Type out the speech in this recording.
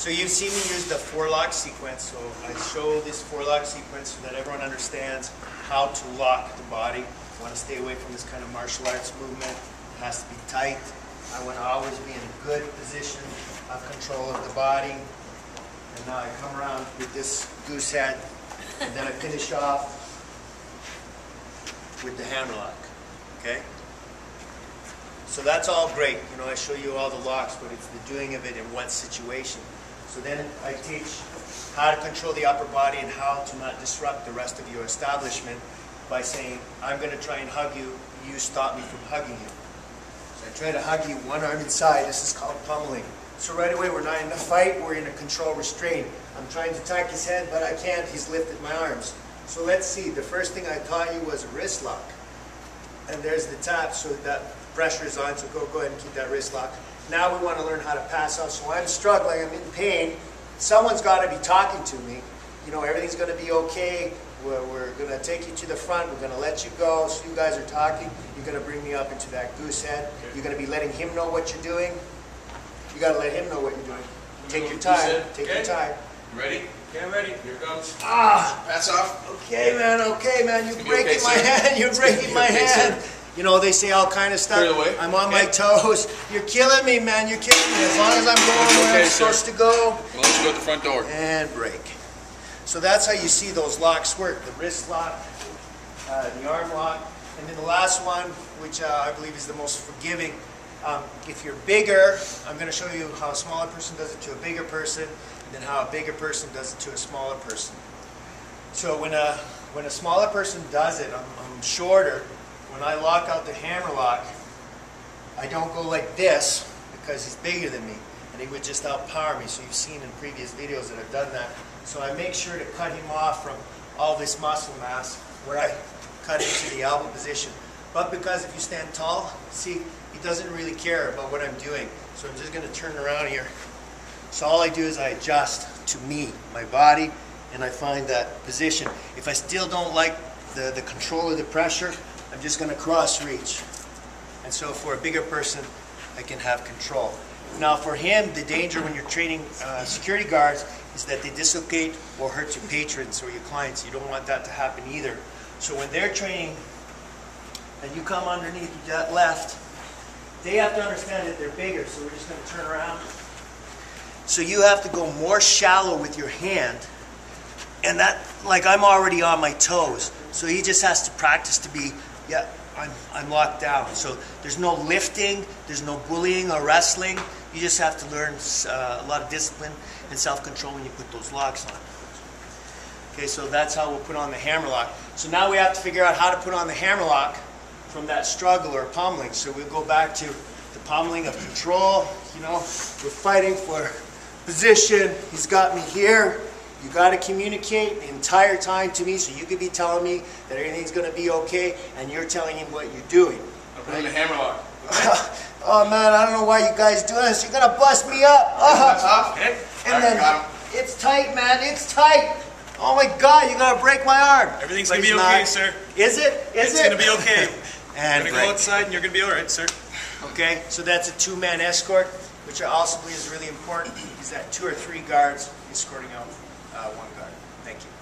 So you've seen me use the four-lock sequence, so I show this four-lock sequence so that everyone understands how to lock the body. I want to stay away from this kind of martial arts movement. It has to be tight. I want to always be in a good position of control of the body. And now I come around with this goose head, and then I finish off with the hammerlock, okay? So that's all great. You know, I show you all the locks, but it's the doing of it in what situation. So then I teach how to control the upper body and how to not disrupt the rest of your establishment by saying, I'm going to try and hug you, you stop me from hugging you. So I try to hug you, one arm inside, this is called pummeling. So right away, we're not in a fight, we're in a control restraint. I'm trying to tuck his head, but I can't, he's lifted my arms. So let's see, the first thing I taught you was a wrist lock. And there's the tap, so that pressure is on, so go, go ahead and keep that wrist locked. Now we want to learn how to pass out. So I'm struggling, I'm in pain. Someone's got to be talking to me. You know, everything's going to be okay. We're, we're going to take you to the front. We're going to let you go. So you guys are talking. You're going to bring me up into that goose head. You're going to be letting him know what you're doing. You got to let him know what you're doing. Take your time. Take your time. Ready? Okay, I'm ready. Here comes. Ah, Pass off. okay, man. Okay, man. You're breaking okay, my sir. hand. You're breaking my okay, hand. sir. You know, they say all kind of stuff. I'm on my toes. You're killing me, man. You're killing me. As long as I'm going It's where okay, I'm sir. supposed to go. Well, let's go at the front door. and break. So that's how you see those locks work, the wrist lock, uh, the arm lock, and then the last one, which uh, I believe is the most forgiving. Um, if you're bigger, I'm going to show you how a smaller person does it to a bigger person, and then how a bigger person does it to a smaller person. So when a, when a smaller person does it, I'm, I'm shorter, when I lock out the hammer lock, I don't go like this because he's bigger than me and he would just outpower me. So you've seen in previous videos that I've done that. So I make sure to cut him off from all this muscle mass where I cut into the elbow position. But because if you stand tall, see, he doesn't really care about what I'm doing. So I'm just going to turn around here. So all I do is I adjust to me, my body, and I find that position. If I still don't like the, the control of the pressure, I'm just going to cross reach. And so for a bigger person, I can have control. Now for him, the danger when you're training uh, security guards is that they dislocate or hurt your patrons or your clients. You don't want that to happen either. So when they're training and you come underneath that left, they have to understand that they're bigger. So we're just going to turn around. So you have to go more shallow with your hand. And that, like I'm already on my toes. So he just has to practice to be, yeah, I'm, I'm locked down. So there's no lifting, there's no bullying or wrestling. You just have to learn uh, a lot of discipline and self-control when you put those locks on. Okay, so that's how we'll put on the hammer lock. So now we have to figure out how to put on the hammer lock from that struggle or pummeling. So we'll go back to the pummeling of control. You know, we're fighting for position. He's got me here. You got to communicate the entire time to me so you could be telling me that everything's going to be okay and you're telling him what you're doing. I'm put in the hammer lock. oh man, I don't know why you guys do this. You're going to bust me up. Pass. Okay. and then it's tight, man. It's tight. Oh my God, you're going to break my arm. Everything's gonna be okay, not. sir. Is it? Is It's it? gonna be okay. and You're gonna go outside and you're gonna be all right, sir. Okay, so that's a two-man escort, which I also believe is really important, is that two or three guards escorting out uh, one card. Thank you.